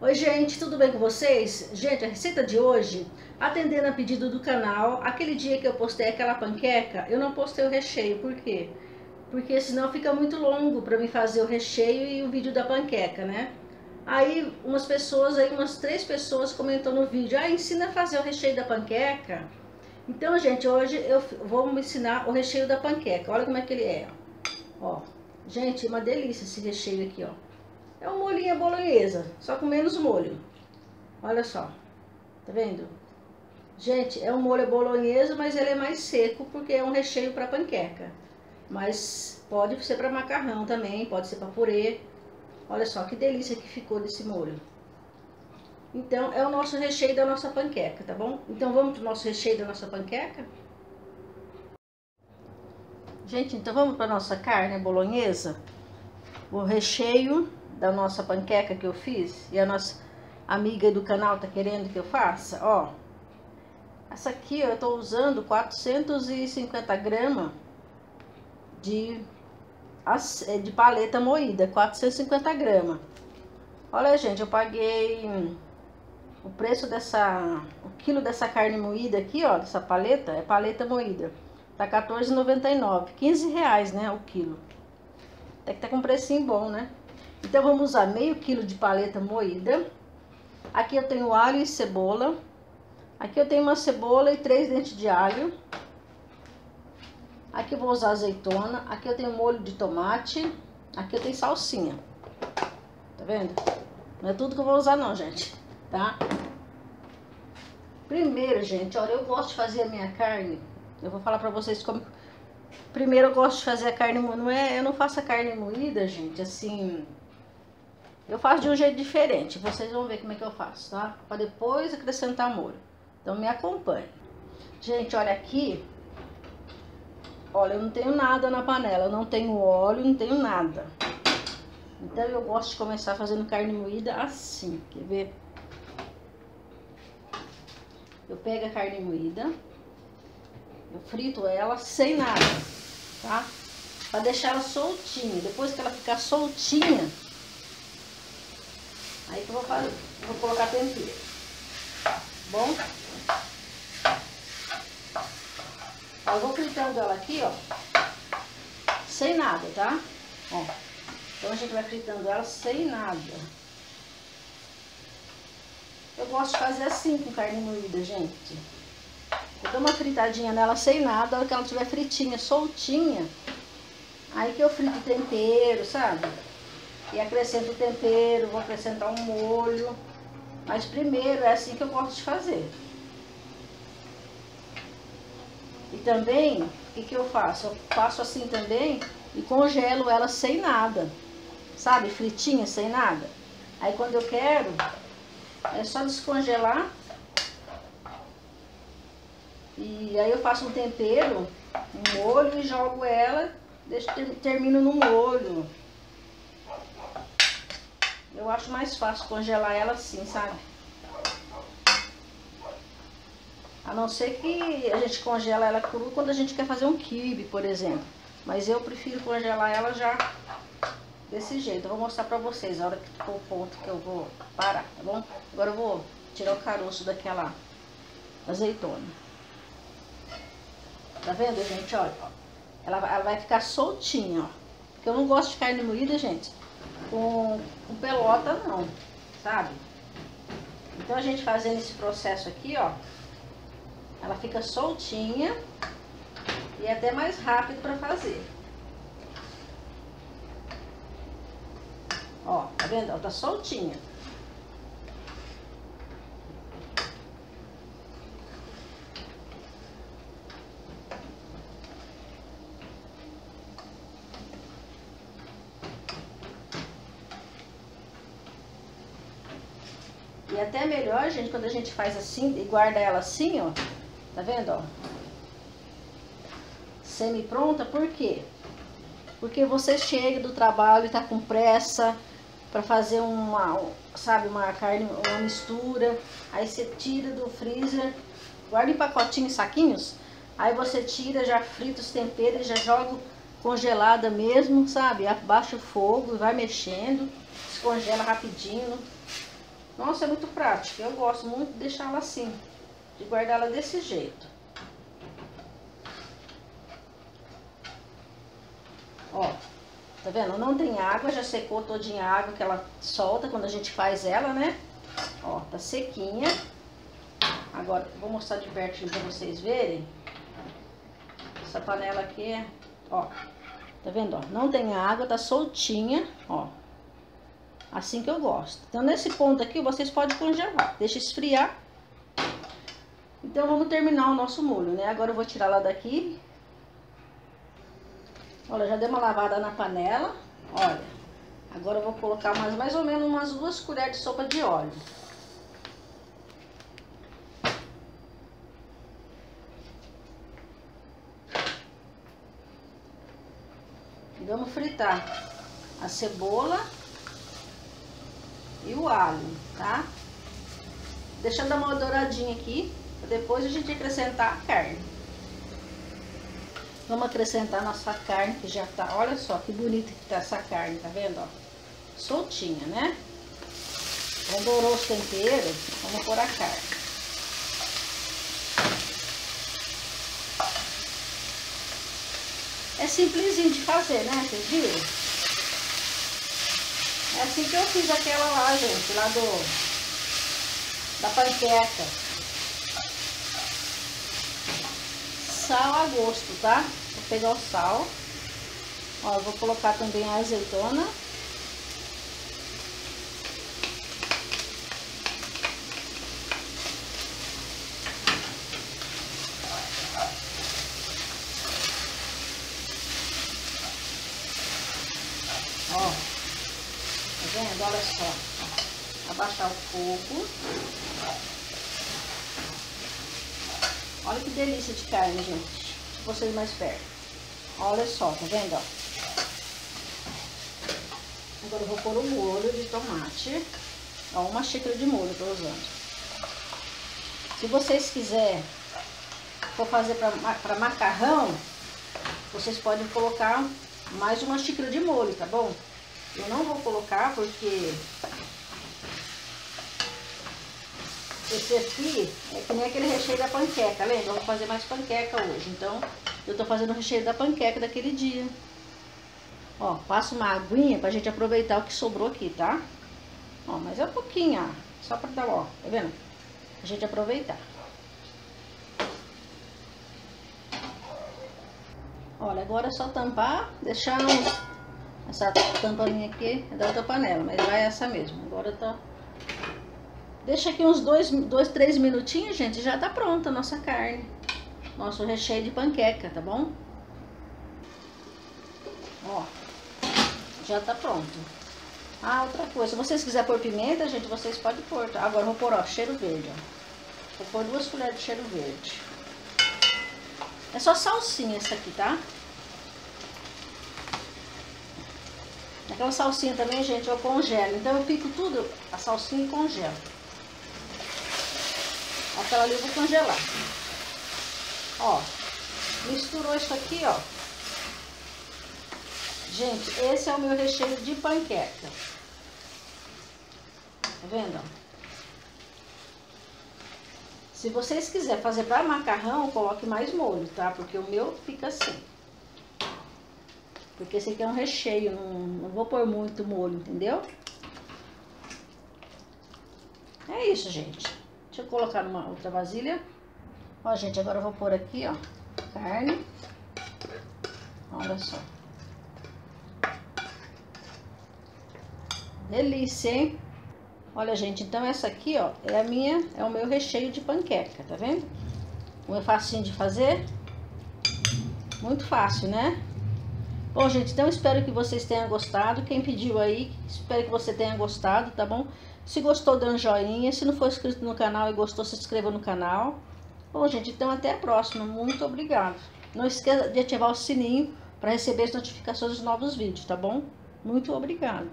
Oi gente, tudo bem com vocês? Gente, a receita de hoje, atendendo a pedido do canal, aquele dia que eu postei aquela panqueca, eu não postei o recheio, por quê? Porque senão fica muito longo para mim fazer o recheio e o vídeo da panqueca, né? Aí umas pessoas, aí umas três pessoas comentou no vídeo, ah, ensina a fazer o recheio da panqueca. Então, gente, hoje eu vou ensinar o recheio da panqueca, olha como é que ele é, ó. Gente, uma delícia esse recheio aqui, ó. É um molhinho bolonhesa, só com menos molho. Olha só, tá vendo? Gente, é um molho bolonhesa, mas ele é mais seco porque é um recheio para panqueca. Mas pode ser para macarrão também, pode ser para purê. Olha só que delícia que ficou desse molho. Então, é o nosso recheio da nossa panqueca, tá bom? Então, vamos pro nosso recheio da nossa panqueca? Gente, então vamos para nossa carne bolonhesa? O recheio da nossa panqueca que eu fiz e a nossa amiga do canal tá querendo que eu faça, ó. Essa aqui eu tô usando 450 gramas de, é, de paleta moída, 450 gramas. Olha, gente, eu paguei o preço dessa, o quilo dessa carne moída aqui, ó, dessa paleta, é paleta moída, tá 14,99, 15 reais, né, o quilo. Até que tá com um precinho bom, né? Então, vamos usar meio quilo de paleta moída. Aqui eu tenho alho e cebola. Aqui eu tenho uma cebola e três dentes de alho. Aqui eu vou usar azeitona. Aqui eu tenho molho de tomate. Aqui eu tenho salsinha. Tá vendo? Não é tudo que eu vou usar não, gente. Tá? Primeiro, gente, olha, eu gosto de fazer a minha carne. Eu vou falar pra vocês como... Primeiro eu gosto de fazer a carne... Não é, eu não faço a carne moída, gente, assim eu faço de um jeito diferente, vocês vão ver como é que eu faço, tá? Para depois acrescentar molho. Então me acompanhe. Gente, olha aqui. Olha, eu não tenho nada na panela, eu não tenho óleo, não tenho nada. Então eu gosto de começar fazendo carne moída assim, quer ver? Eu pego a carne moída, eu frito ela sem nada, tá? Pra deixar ela soltinha. Depois que ela ficar soltinha, Aí que eu vou fazer, vou colocar tempero. Bom? Eu vou fritando ela aqui, ó. Sem nada, tá? Ó. Então a gente vai fritando ela sem nada. Eu gosto de fazer assim com carne moída, gente. Eu dou uma fritadinha nela sem nada, a hora que ela estiver fritinha, soltinha. Aí que eu frito tempero, sabe? E acrescento o tempero, vou acrescentar um molho. Mas primeiro é assim que eu gosto de fazer. E também, o que, que eu faço? Eu faço assim também e congelo ela sem nada. Sabe, fritinha, sem nada. Aí quando eu quero, é só descongelar. E aí eu faço um tempero, um molho e jogo ela, deixo, termino no molho. Eu acho mais fácil congelar ela assim, sabe? A não ser que a gente congela ela crua quando a gente quer fazer um quibe, por exemplo. Mas eu prefiro congelar ela já desse jeito. Eu vou mostrar pra vocês a hora que for o ponto que eu vou parar, tá bom? Agora eu vou tirar o caroço daquela azeitona. Tá vendo, gente? Olha. Ela, ela vai ficar soltinha, ó. Porque eu não gosto de carne moída, gente com, com pelota não, sabe? Então a gente fazendo esse processo aqui, ó, ela fica soltinha e é até mais rápido para fazer. Ó, tá vendo? Ela tá soltinha. E até melhor, gente, quando a gente faz assim e guarda ela assim, ó. Tá vendo, ó? Semi-pronta, por quê? Porque você chega do trabalho e tá com pressa para fazer uma, sabe, uma carne, uma mistura. Aí você tira do freezer, guarda em pacotinhos, saquinhos. Aí você tira, já frita os temperos, já joga congelada mesmo, sabe? Abaixa o fogo, vai mexendo, descongela rapidinho. Nossa, é muito prático. Eu gosto muito de deixar ela assim, de guardar ela desse jeito. Ó, tá vendo? Não tem água, já secou todinha a água que ela solta quando a gente faz ela, né? Ó, tá sequinha. Agora, vou mostrar de pertinho pra vocês verem. Essa panela aqui é, ó, tá vendo, ó? Não tem água, tá soltinha. Assim que eu gosto. Então, nesse ponto aqui, vocês podem congelar. Deixa esfriar. Então, vamos terminar o nosso molho, né? Agora eu vou tirar lá daqui. Olha, já dei uma lavada na panela. Olha. Agora eu vou colocar mais, mais ou menos umas duas colheres de sopa de óleo. Vamos fritar a cebola e o alho, tá? Deixando dar uma douradinha aqui, depois a gente acrescentar a carne. Vamos acrescentar nossa carne que já tá, olha só que bonita que tá essa carne, tá vendo, ó? Soltinha, né? Já dourou os temperos, vamos pôr a carne. É simplesinho de fazer, né? Vocês viram? É assim que eu fiz aquela lá, gente, lá do... Da panqueca. Sal a gosto, tá? Vou pegar o sal. Ó, vou colocar também a azeitona. vendo? Olha só. Abaixar o fogo. Olha que delícia de carne, gente. Deixa vocês mais perto. Olha só, tá vendo? Ó. Agora eu vou pôr o molho de tomate. Ó, uma xícara de molho tô usando. Se vocês quiserem for fazer para macarrão, vocês podem colocar mais uma xícara de molho, tá bom? Eu não vou colocar porque esse aqui é que nem aquele recheio da panqueca, lembra? Vou fazer mais panqueca hoje, então eu tô fazendo o recheio da panqueca daquele dia. Ó, passo uma aguinha pra gente aproveitar o que sobrou aqui, tá? Ó, mas é um pouquinho, ó, só pra dar, ó, tá vendo? A gente aproveitar. Olha, agora é só tampar, deixar uns essa tampinha aqui é da outra panela, mas vai essa mesmo. Agora tá... Deixa aqui uns dois, dois, três minutinhos, gente, já tá pronta a nossa carne. Nosso recheio de panqueca, tá bom? Ó, já tá pronto. Ah, outra coisa, se vocês quiserem pôr pimenta, gente, vocês podem pôr. Agora vou pôr, ó, cheiro verde, ó. Vou pôr duas colheres de cheiro verde. É só salsinha essa aqui, tá? Aquela salsinha também, gente, eu congelo. Então eu pico tudo, a salsinha e congelo. Aquela ali eu vou congelar. Ó, misturou isso aqui, ó. Gente, esse é o meu recheio de panqueca. Tá vendo? Se vocês quiserem fazer para macarrão, coloque mais molho, tá? Porque o meu fica assim. Porque esse aqui é um recheio, não, não vou pôr muito molho, entendeu? É isso, gente. Deixa eu colocar numa outra vasilha. Ó, gente, agora eu vou pôr aqui, ó, carne. Olha só. Delícia, hein? Olha, gente, então essa aqui, ó, é a minha, é o meu recheio de panqueca, tá vendo? Como é facinho de fazer. Muito fácil, né? Bom, gente, então espero que vocês tenham gostado. Quem pediu aí, espero que você tenha gostado, tá bom? Se gostou, dê um joinha. Se não for inscrito no canal e gostou, se inscreva no canal. Bom, gente, então até a próxima. Muito obrigado. Não esqueça de ativar o sininho para receber as notificações dos novos vídeos, tá bom? Muito obrigado.